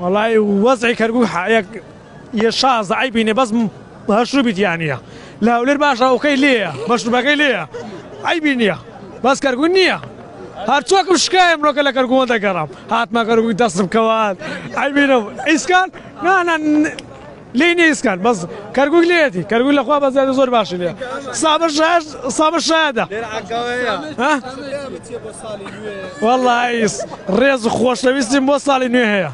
والله وضعي كرجو حياك يشاز عيبيني بس مشروبت يعني. لا ولير باشا أوكي ليه مشروبه كي ليه عيبيني بس كرجو نيه هرچوك مشكاية مروك لك كرجو ده كرام هات ما كرجو تصرف كواد عيبينه إسكان؟ لا لا لی نیسکن بەس کەرگوک لێتی کەرگوک لەخوا بەزیاد زۆر باشی لێ. سابش شادا. وەڵ ڕێز خۆشەویستیم بۆ ساڵی نوێ هەیە.